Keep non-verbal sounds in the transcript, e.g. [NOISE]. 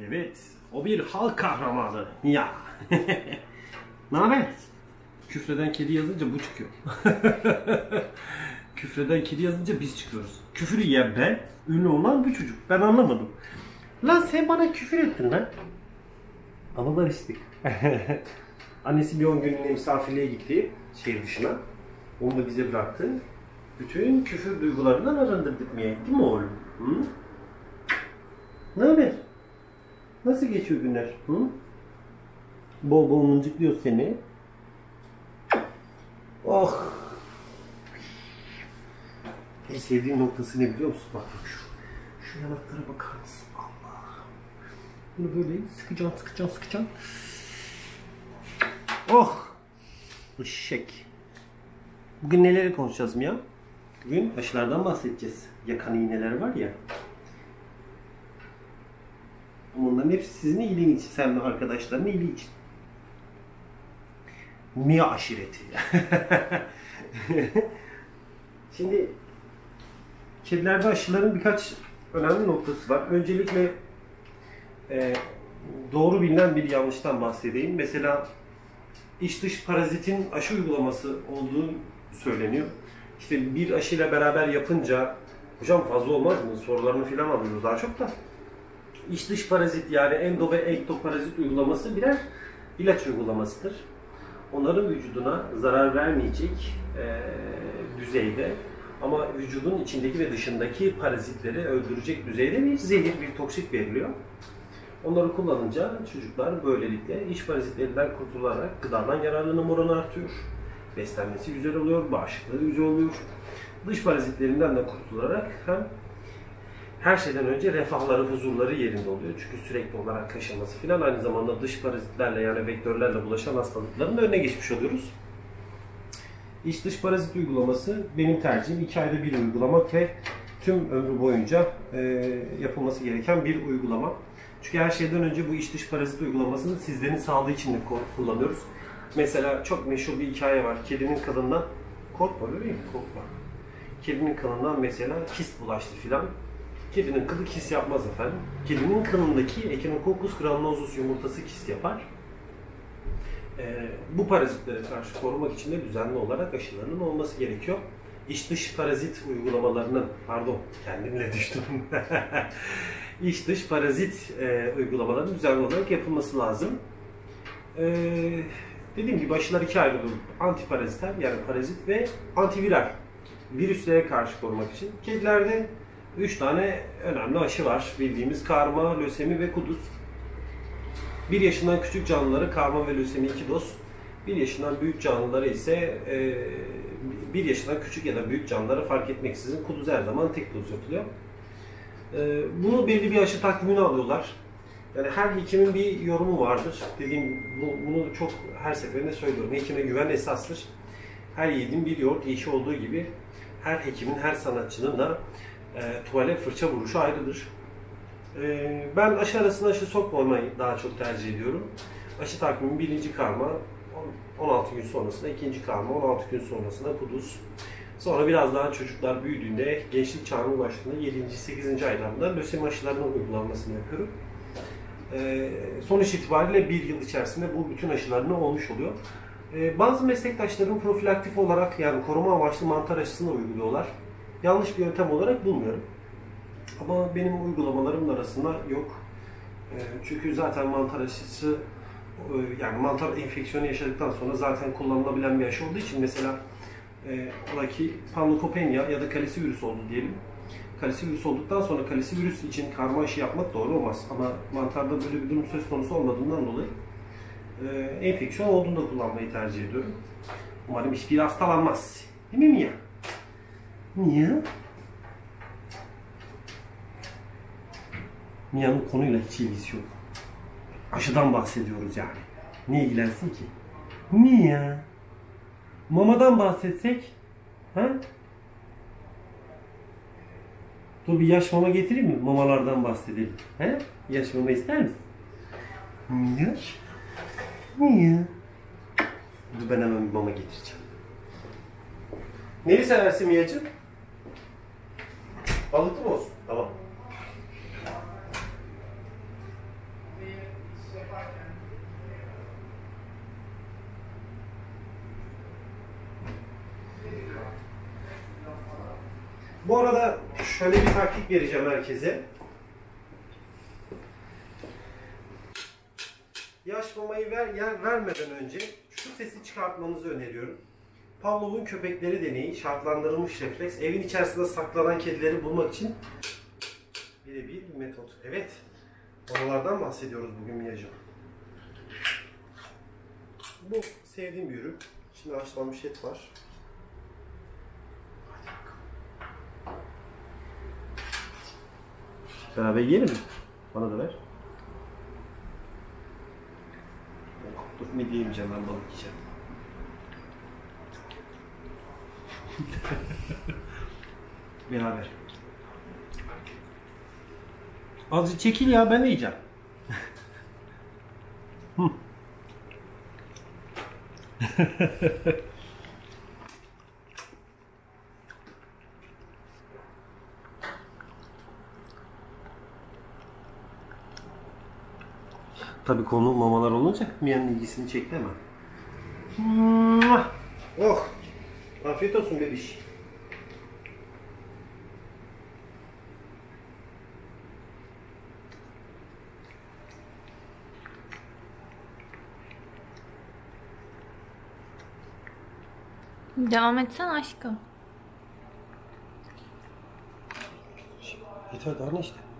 Evet, o bir halk kahramanı. Ya. [LAUGHS] ne haber? Küfreden kedi yazınca bu çıkıyor. [LAUGHS] Küfreden kedi yazınca biz çıkıyoruz. Küfür yiyen ben, ünlü olan bu çocuk. Ben anlamadım. Lan sen bana küfür ettin lan. Ama barıştık. [LAUGHS] Annesi bir 10 günlüğüne misafirliğe gitti şehir dışına. Onu da bize bıraktı. Bütün küfür duygularından arındırdık Mia. Değil mi oğlum? Hı? Ne haber? Nasıl geçiyor günler? Hı? Bol bol mıncıklıyor seni. Oh! En sevdiğim noktası ne biliyor musun? Bak bak şu, şu yanaklara bakar mısın? Allah! Bunu böyle sıkacaksın, sıkacaksın, sıkacaksın. Oh! Eşek. Bugün neleri konuşacağız Mia? Bugün aşılardan bahsedeceğiz. Yakan iğneler var ya. Bunların hepsi sizin iyiliğin için. Sen ve arkadaşların iyiliği için. Mia aşireti. [LAUGHS] Şimdi kedilerde aşıların birkaç önemli noktası var. Öncelikle e, doğru bilinen bir yanlıştan bahsedeyim. Mesela iç dış parazitin aşı uygulaması olduğu söyleniyor. İşte bir aşıyla beraber yapınca hocam fazla olmaz mı? Sorularını filan alıyoruz daha çok da. İç dış parazit yani endo ve ektoparazit uygulaması birer ilaç uygulamasıdır. Onların vücuduna zarar vermeyecek e, düzeyde ama vücudun içindeki ve dışındaki parazitleri öldürecek düzeyde bir zehir, bir toksit veriliyor. Onları kullanınca çocuklar böylelikle iç parazitlerinden kurtularak gıdadan yararlanım oranı artıyor. Beslenmesi güzel oluyor, bağışıklığı güzel oluyor. Dış parazitlerinden de kurtularak hem her şeyden önce refahları, huzurları yerinde oluyor. Çünkü sürekli olarak kaşınması filan aynı zamanda dış parazitlerle yani vektörlerle bulaşan hastalıkların önüne geçmiş oluyoruz. İç dış parazit uygulaması benim tercihim. 2 ayda bir uygulamak ve tüm ömrü boyunca e, yapılması gereken bir uygulama. Çünkü her şeyden önce bu iç dış parazit uygulamasını sizlerin sağlığı için de kullanıyoruz. Mesela çok meşhur bir hikaye var. Kedinin kanından korkma mi? Korkma. Kedinin kanından mesela kist bulaştı filan. Kedinin kılı kist yapmaz efendim. Kedinin kanındaki Echinococcus granulosus yumurtası kist yapar. Ee, bu parazitlere karşı korumak için de düzenli olarak aşılarının olması gerekiyor. İç dış parazit uygulamalarının, pardon kendimle düştüm. [LAUGHS] İç dış parazit e, uygulamalarının düzenli olarak yapılması lazım. E, dediğim gibi aşılar iki ayrılıyor. Antiparaziter yani parazit ve antiviral. Virüslere karşı korumak için. Kedilerde 3 tane önemli aşı var. Bildiğimiz karma, lösemi ve kuduz. 1 yaşından küçük canlılara karma ve lösemi 2 doz. 1 yaşından büyük canlılara ise 1 yaşından küçük ya da büyük canlılara fark etmeksizin kuduz her zaman tek doz yapılıyor. Bunu belli bir aşı takvimini alıyorlar. Yani her hekimin bir yorumu vardır. Dediğim bunu çok her seferinde söylüyorum. Hekime güven esastır. Her yiğidin bir yoğurt yiyişi olduğu gibi her hekimin, her sanatçının da e, tuvalet fırça vuruşu ayrıdır. E, ben aşı arasına aşı sokmamayı daha çok tercih ediyorum. Aşı takvimi birinci karma 16 gün sonrasında, ikinci karma 16 gün sonrasında kuduz. Sonra biraz daha çocuklar büyüdüğünde, gençlik çağına ulaştığında 7. 8. aylarında lösemi aşılarının uygulanmasını yapıyorum. Ee, sonuç itibariyle bir yıl içerisinde bu bütün aşılarını olmuş oluyor. Ee, bazı meslektaşlarım profilaktif olarak yani koruma amaçlı mantar aşısını uyguluyorlar. Yanlış bir yöntem olarak bulmuyorum. Ama benim uygulamalarım arasında yok. Ee, çünkü zaten mantar aşısı yani mantar enfeksiyonu yaşadıktan sonra zaten kullanılabilen bir aşı olduğu için mesela e, ola ki panlukopenia ya da kalisivirüs oldu diyelim. Kalisivirüs olduktan sonra kalisivirüs için karma aşı yapmak doğru olmaz. Ama mantarda böyle bir durum söz konusu olmadığından dolayı e, enfeksiyon olduğunda kullanmayı tercih ediyorum. Umarım hiçbir hastalanmaz. Değil mi Mia? Niye? Mia'nın konuyla hiç ilgisi yok. Aşıdan bahsediyoruz yani. Ne ilgilensin ki? Mia. Mamadan bahsetsek? Ha? Dur bir yaş mama getireyim mi? Mamalardan bahsedelim. He? Yaş mama ister misin? Niye? Niye? Dur ben hemen bir mama getireceğim. Neyi seversin Mia'cığım? Balıklı mı olsun? Tamam. Bu arada şöyle bir taktik vereceğim herkese. Yaş mamayı ver, yer vermeden önce şu sesi çıkartmanızı öneriyorum. Pavlov'un köpekleri deneyi, şartlandırılmış refleks, evin içerisinde saklanan kedileri bulmak için birebir bir metot. Evet, mamalardan bahsediyoruz bugün Miyacığım. Bu sevdiğim bir ürün. İçinde haşlanmış et var. Beraber yiyelim mi? Bana da ver. Dur midye yemeyeceğim ben balık yiyeceğim. [LAUGHS] Beraber. Azıcık çekil ya ben yiyeceğim. [LAUGHS] Tabii konu mamalar olunca Mia'nın ilgisini çekti. Mua! Oh! Afiyet olsun bebiş. Devam etsen aşkım. Yeter daha ne işte?